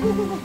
不不不。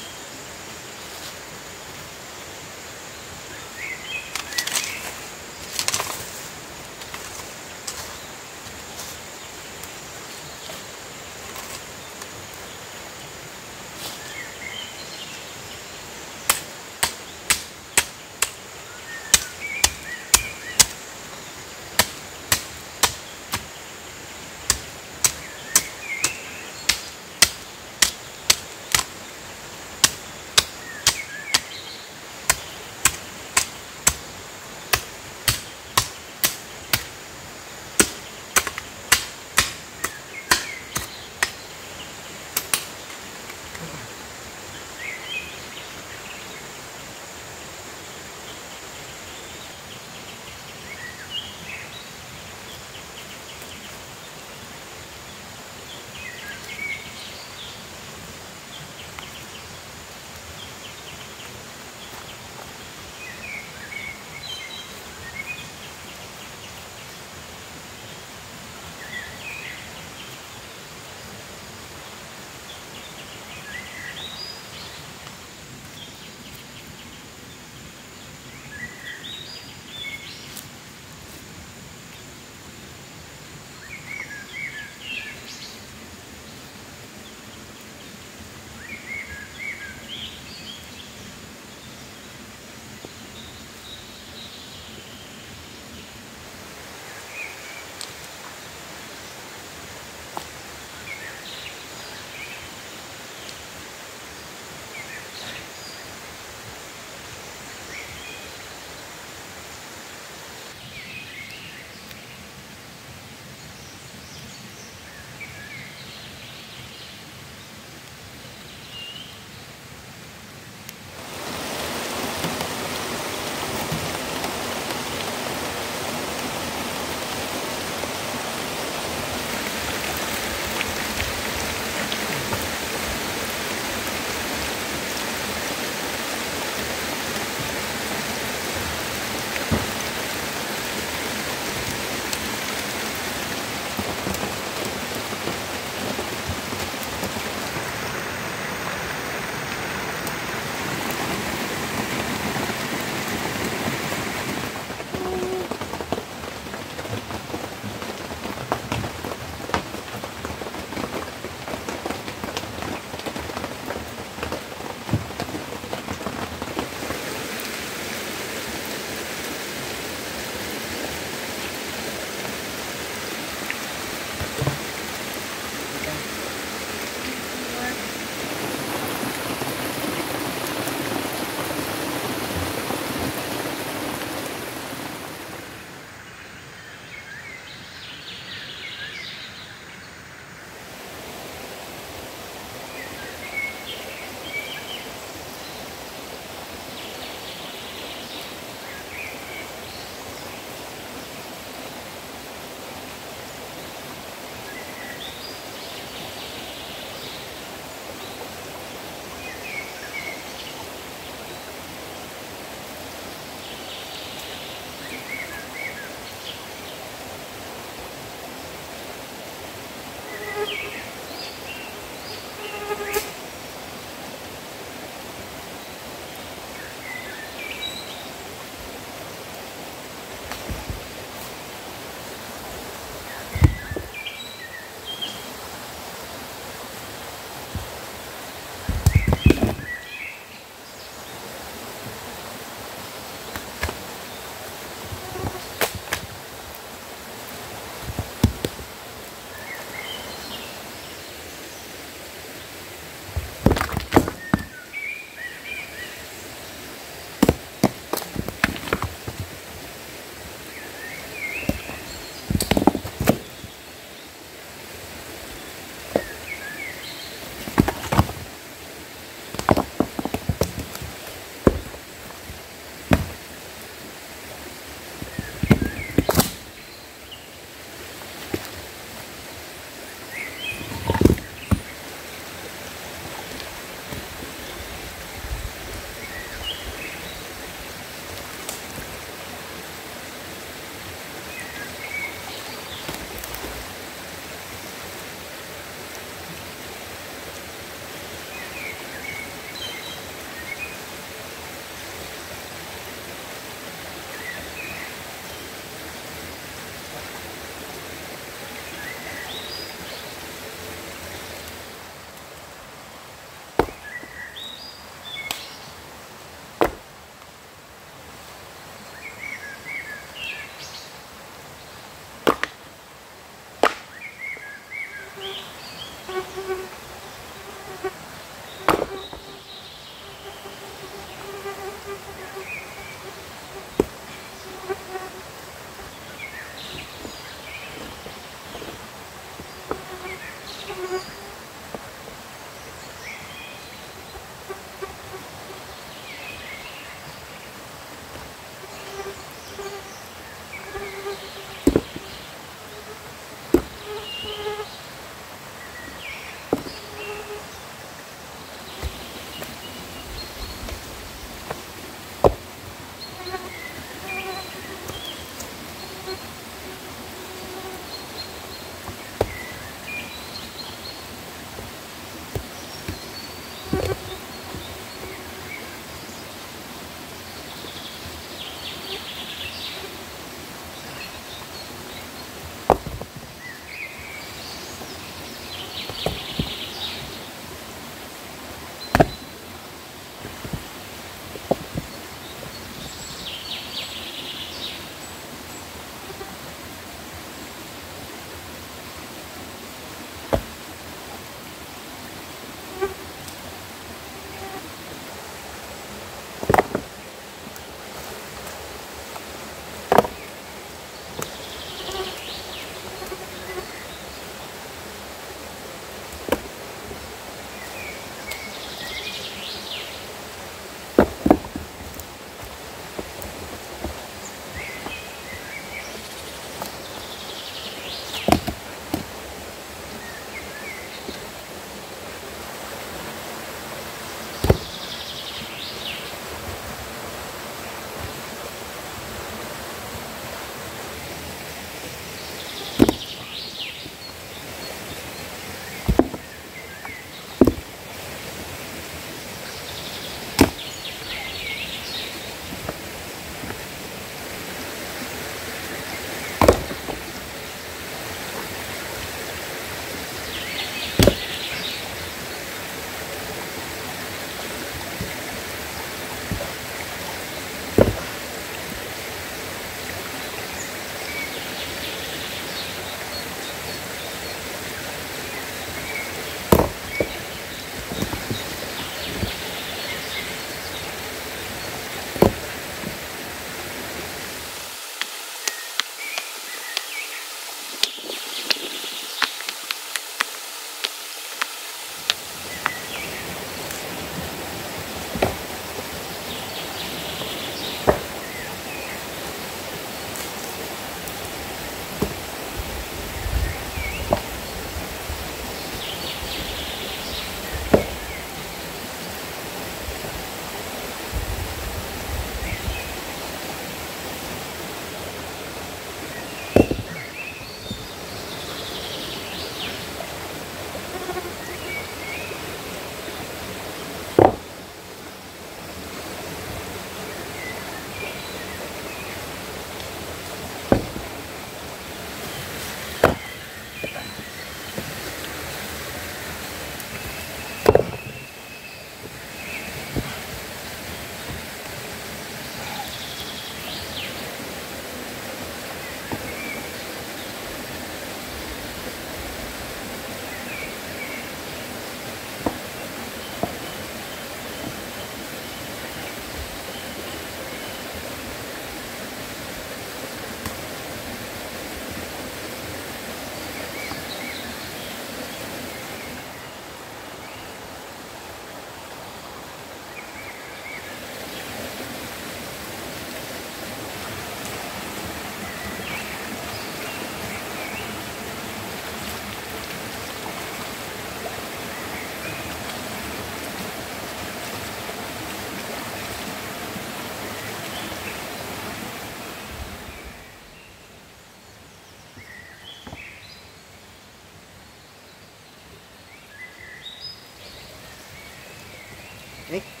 ¿eh?